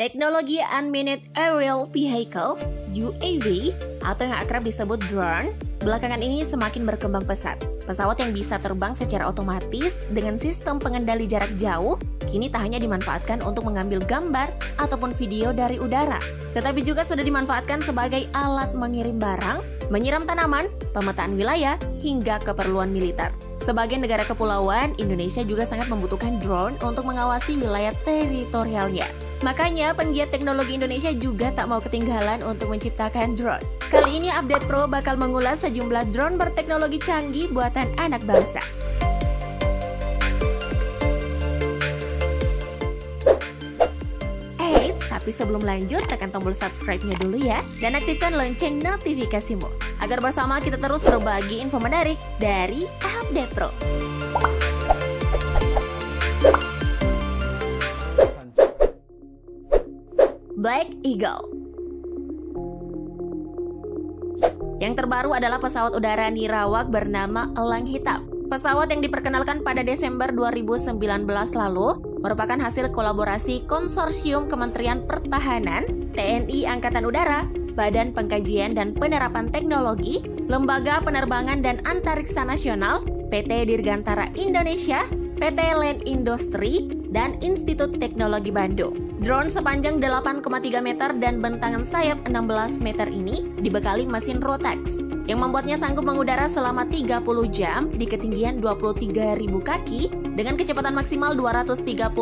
Teknologi Unmanned Aerial Vehicle UAV atau yang akrab disebut drone belakangan ini semakin berkembang pesat. Pesawat yang bisa terbang secara otomatis dengan sistem pengendali jarak jauh kini tak hanya dimanfaatkan untuk mengambil gambar ataupun video dari udara, tetapi juga sudah dimanfaatkan sebagai alat mengirim barang, menyiram tanaman, pemetaan wilayah, hingga keperluan militer. Sebagai negara kepulauan, Indonesia juga sangat membutuhkan drone untuk mengawasi wilayah teritorialnya. Makanya, penggiat teknologi Indonesia juga tak mau ketinggalan untuk menciptakan drone. Kali ini Update Pro bakal mengulas sejumlah drone berteknologi canggih buatan anak bangsa. Tapi sebelum lanjut, tekan tombol subscribe-nya dulu ya, dan aktifkan lonceng notifikasimu, agar bersama kita terus berbagi info menarik dari Update Pro. Black Eagle Yang terbaru adalah pesawat udara nirawak bernama Elang Hitam. Pesawat yang diperkenalkan pada Desember 2019 lalu merupakan hasil kolaborasi konsorsium Kementerian Pertahanan, TNI Angkatan Udara, Badan Pengkajian dan Penerapan Teknologi, Lembaga Penerbangan dan Antariksa Nasional, PT Dirgantara Indonesia, PT Land Industri, dan Institut Teknologi Bandung. Drone sepanjang 8,3 meter dan bentangan sayap 16 meter ini dibekali mesin Rotax yang membuatnya sanggup mengudara selama 30 jam di ketinggian 23.000 kaki dengan kecepatan maksimal 235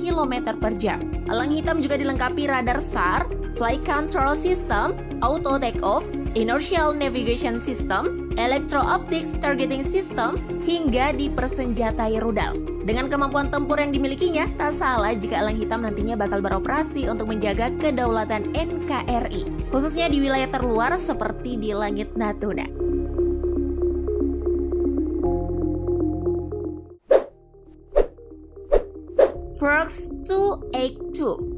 km per jam. Elang hitam juga dilengkapi radar SAR, Flight Control System, Auto Takeoff, Inertial Navigation System, Electro-Optics Targeting System, hingga dipersenjatai rudal. Dengan kemampuan tempur yang dimilikinya, tak salah jika elang hitam nantinya bakal beroperasi untuk menjaga kedaulatan NKRI, khususnya di wilayah terluar seperti di langit Natuna. Frogs 282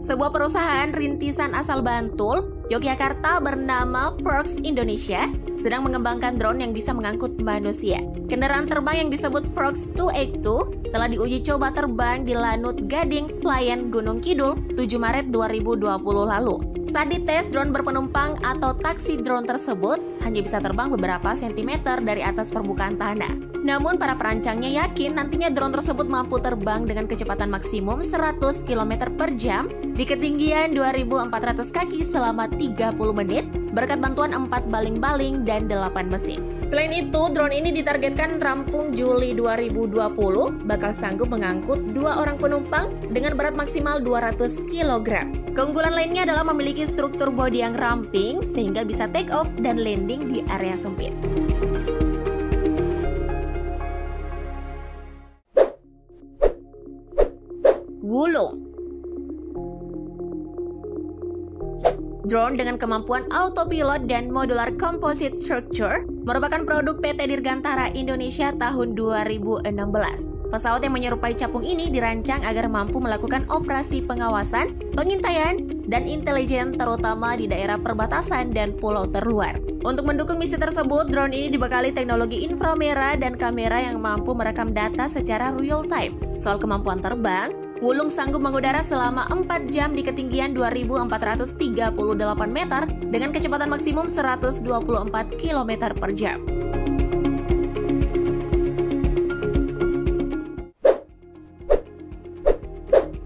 sebuah perusahaan rintisan asal Bantul, Yogyakarta bernama Frogs Indonesia sedang mengembangkan drone yang bisa mengangkut manusia. Kendaraan terbang yang disebut Frogs 282 telah diuji coba terbang di Lanut Gading, Playan Gunung Kidul, 7 Maret 2020 lalu. Saat dites, drone berpenumpang atau taksi drone tersebut hanya bisa terbang beberapa sentimeter dari atas permukaan tanah. Namun para perancangnya yakin nantinya drone tersebut mampu terbang dengan kecepatan maksimum 100 km per jam di ketinggian 2400 kaki selama 30 menit berkat bantuan 4 baling-baling dan 8 mesin. Selain itu, drone ini ditargetkan rampung Juli 2020 bakal sanggup mengangkut dua orang penumpang dengan berat maksimal 200 kg. Keunggulan lainnya adalah memiliki struktur bodi yang ramping sehingga bisa take off dan landing di area sempit. Wulung Drone dengan kemampuan autopilot dan modular composite structure merupakan produk PT Dirgantara Indonesia tahun 2016. Pesawat yang menyerupai capung ini dirancang agar mampu melakukan operasi pengawasan, pengintaian, dan intelijen terutama di daerah perbatasan dan pulau terluar. Untuk mendukung misi tersebut, drone ini dibekali teknologi inframerah dan kamera yang mampu merekam data secara real time. Soal kemampuan terbang, Wulung sanggup mengudara selama 4 jam di ketinggian 2438 meter dengan kecepatan maksimum 124 km per jam.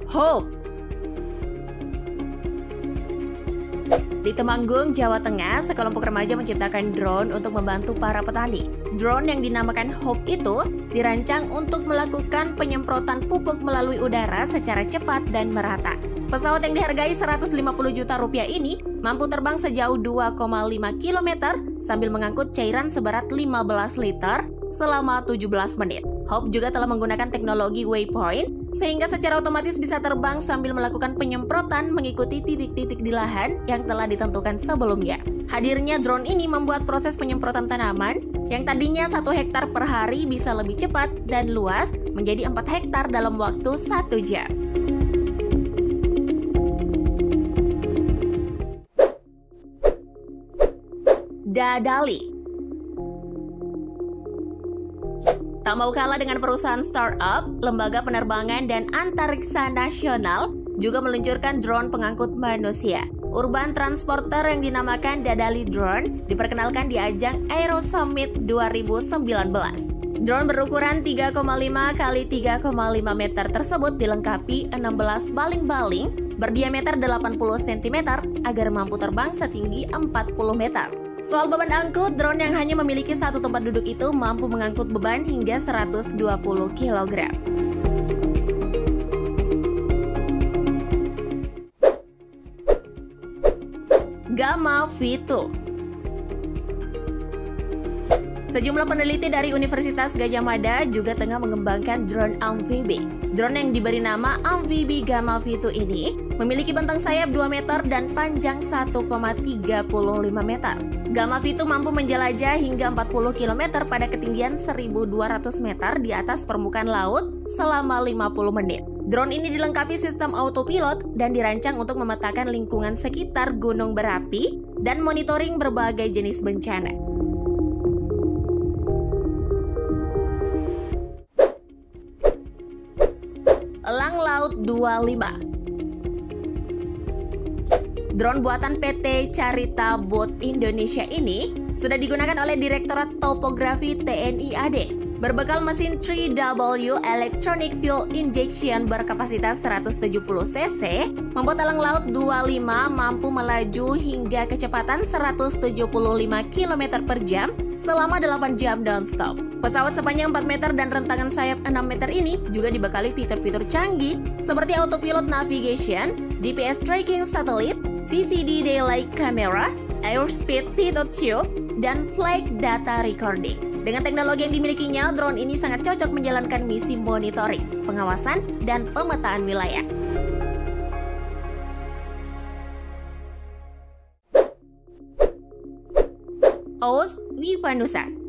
Hope Di Temanggung, Jawa Tengah, sekelompok remaja menciptakan drone untuk membantu para petani. Drone yang dinamakan Hope itu dirancang untuk melakukan penyemprotan pupuk melalui udara secara cepat dan merata. Pesawat yang dihargai 150 juta rupiah ini mampu terbang sejauh 2,5 km sambil mengangkut cairan seberat 15 liter selama 17 menit. Hope juga telah menggunakan teknologi waypoint sehingga secara otomatis bisa terbang sambil melakukan penyemprotan mengikuti titik-titik di lahan yang telah ditentukan sebelumnya. Hadirnya drone ini membuat proses penyemprotan tanaman yang tadinya satu hektar per hari bisa lebih cepat dan luas menjadi 4 hektar dalam waktu satu jam. Dadali Tak mau kalah dengan perusahaan startup, lembaga penerbangan dan antariksa nasional juga meluncurkan drone pengangkut manusia. Urban Transporter yang dinamakan Dadali Drone diperkenalkan di ajang Aero Summit 2019. Drone berukuran 3,5 kali 3,5 meter tersebut dilengkapi 16 baling-baling berdiameter 80 cm agar mampu terbang setinggi 40 meter. Soal beban angkut, drone yang hanya memiliki satu tempat duduk itu mampu mengangkut beban hingga 120 kg. Gamma V2 Sejumlah peneliti dari Universitas Gajah Mada juga tengah mengembangkan drone amfibi. Drone yang diberi nama Amfibi Gamma V2 ini memiliki bentang sayap 2 meter dan panjang 1,35 meter. Gamma V2 mampu menjelajah hingga 40 km pada ketinggian 1200 meter di atas permukaan laut selama 50 menit. Drone ini dilengkapi sistem autopilot dan dirancang untuk memetakan lingkungan sekitar gunung berapi dan monitoring berbagai jenis bencana. Elang Laut 25 Drone buatan PT Carita Boat Indonesia ini sudah digunakan oleh Direktorat Topografi TNI AD Berbekal mesin 3W Electronic Fuel Injection berkapasitas 170 cc, membuat elang laut 25 mampu melaju hingga kecepatan 175 km per jam selama 8 jam non-stop. Pesawat sepanjang 4 meter dan rentangan sayap 6 meter ini juga dibekali fitur-fitur canggih seperti autopilot navigation, GPS tracking satelit, CCD daylight camera, airspeed pitot tube, dan flight data recording. Dengan teknologi yang dimilikinya, drone ini sangat cocok menjalankan misi monitoring, pengawasan, dan pemetaan wilayah. OS Wivanusa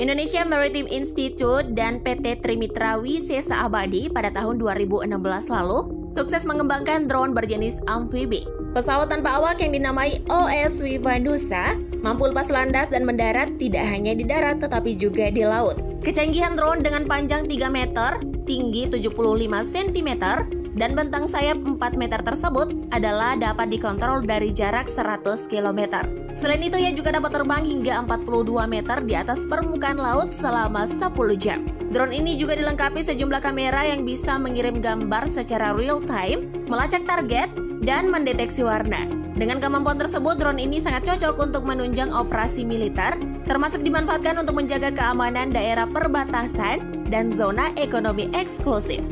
Indonesia Maritime Institute dan PT Trimitra Wisesa Abadi pada tahun 2016 lalu sukses mengembangkan drone berjenis amfibi. Pesawat tanpa awak yang dinamai OS Wivanusa mampu lepas landas dan mendarat tidak hanya di darat tetapi juga di laut. Kecanggihan drone dengan panjang 3 meter, tinggi 75 cm, dan bentang sayap 4 meter tersebut adalah dapat dikontrol dari jarak 100 km. Selain itu, ia juga dapat terbang hingga 42 meter di atas permukaan laut selama 10 jam. Drone ini juga dilengkapi sejumlah kamera yang bisa mengirim gambar secara real time, melacak target, dan mendeteksi warna. Dengan kemampuan tersebut, drone ini sangat cocok untuk menunjang operasi militer, termasuk dimanfaatkan untuk menjaga keamanan daerah perbatasan dan zona ekonomi eksklusif.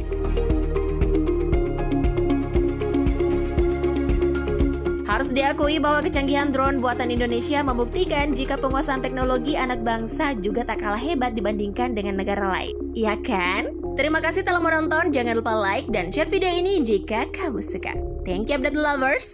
Harus diakui bahwa kecanggihan drone buatan Indonesia membuktikan jika penguasaan teknologi anak bangsa juga tak kalah hebat dibandingkan dengan negara lain. Iya kan? Terima kasih telah menonton, jangan lupa like dan share video ini jika kamu suka. Thank you update lovers!